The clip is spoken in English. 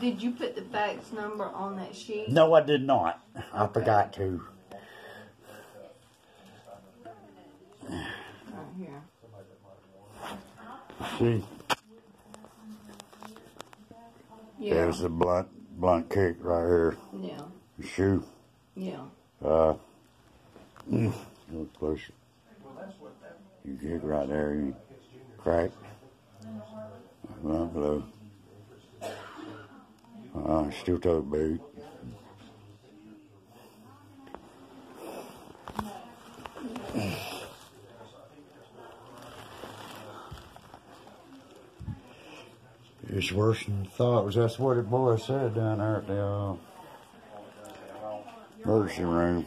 Did you put the fax number on that sheet? No, I did not. I Okay. forgot to. Right here. See, Yeah. there's the blunt blunt kick right here. Yeah. Shoe. Yeah. Uh, mm, look closer. You kick right there. You crack. Right below. Uh, steel boot. It's worse than thought. Was that's what the boy said down there at the uh, emergency room.